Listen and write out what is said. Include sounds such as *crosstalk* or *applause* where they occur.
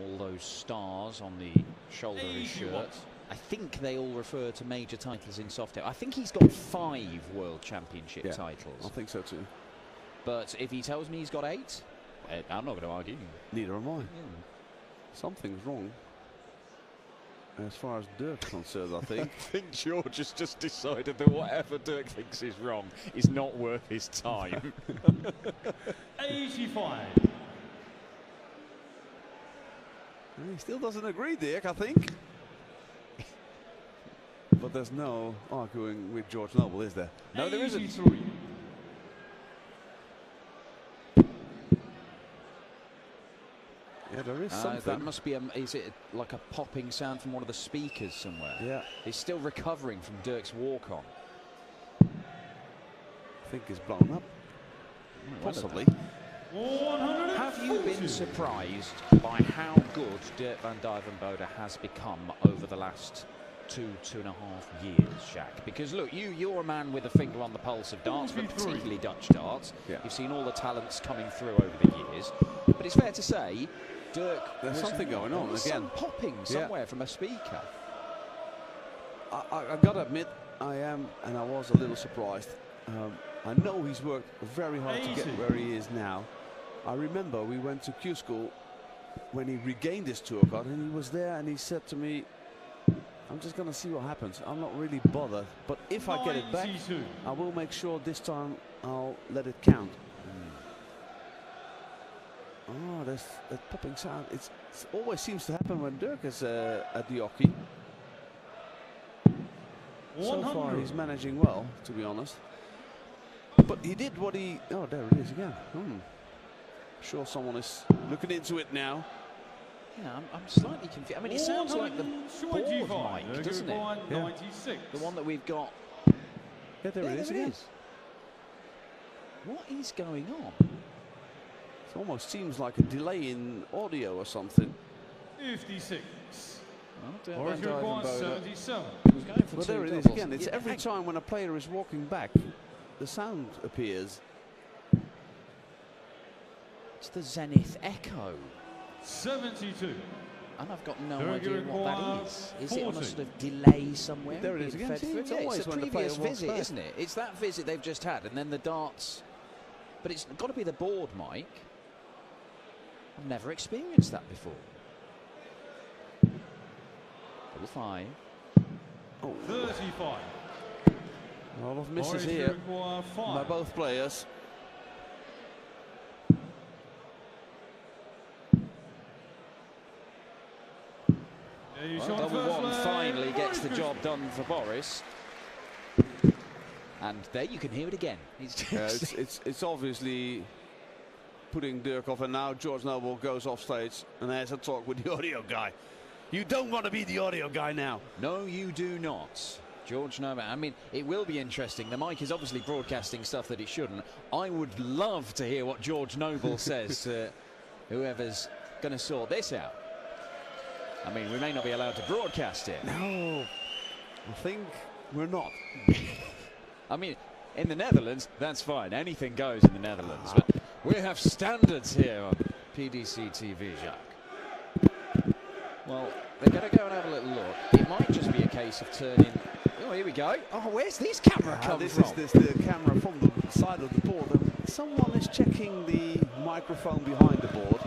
all those stars on the shoulder of his shirt. I think they all refer to major titles in soft air. I think he's got five World Championship Yeah, titles. I think so too. But if he tells me he's got eight, eh, I'm not going to argue. Neither am I. Yeah. Something's wrong. As far as Dirk's concerned, I *laughs* think. I think George has just decided that whatever Dirk thinks is wrong is not worth his time. *laughs* 85. He still doesn't agree, Dirk, I think. *laughs* but there's no arguing with George Noble, is there? No, there isn't. 83. Yeah, there is Uh, something. that must be a, is it like a popping sound from one of the speakers somewhere? yeah, He's still recovering from Dirk's walk on. I think it's blown up. Possibly. Have you been surprised by how good Dirk van Duijvenbode has become over the last two, two and a half years, Jack? Because look, you, you're a man with a finger on the pulse of darts, but particularly Dutch darts. Yeah. You've seen all the talents coming through over the years. But it's fair to say, Dirk. There's something not- going on again. Some popping Yeah. somewhere from a speaker. I, I, I gotta admit, I am, and I was a little surprised. Um, I know he's worked very hard to get where he is now. I remember we went to Q school when he regained his tour card, and he was there, and he said to me, "I'm just gonna see what happens. I'm not really bothered, but if I get it back, 92. I will make sure this time I'll let it count." Oh, there's that popping sound. It's, it always seems to happen when Dirk is uh, at the oche. So far, he's managing well, to be honest. But he did what he. Oh, there it is again. Hmm. Sure, someone is looking into it now. Yeah, I'm, I'm slightly confused. I mean, it sounds like the board 125. mic, doesn't it? Yeah. 96. The one that we've got. Yeah, there it is there again. is. What is going on? It almost seems like a delay in audio or something. 56. Well, Dirk Or if you require Duijvenbode 77. was going for But there it is again. It's Yeah, every time when a player is walking back, the sound appears. It's the Zenith Echo. 72. And I've got no Dirk, idea what that is. Is it on a sort of delay somewhere? There it is again. fed See, it's Yeah, always it's a previous visit, back. isn't it? It's that visit they've just had, and then the darts. But it's got to be the board mic. I've never experienced that before. Double five. Oh, 35. a lot of Or misses if here by both players. Well, shot double first one leg. finally gets the job done for Boris. And there you can hear it again. *laughs* He's just Yeah, it's, it's it's obviously putting Dirk off, and now George Noble goes off stage and has a talk with the *laughs* audio guy. You don't want to be the audio guy now. No, you do not. George Noble. I mean, it will be interesting. The mic is obviously broadcasting stuff that it shouldn't. I would love to hear what George Noble *laughs* says to whoever's going to sort this out. I mean, we may not be allowed to broadcast it. No, I think we're not. *laughs* I mean, in the Netherlands, that's fine. Anything goes in the Netherlands. But we have standards here on PDC TV, Jacques. Well, they're going to go and have a little look. It might just be a case of turning. Oh, here we go. Oh, where's this camera ah, come this from? is this the camera from the side of the board. And someone is checking the microphone behind the board.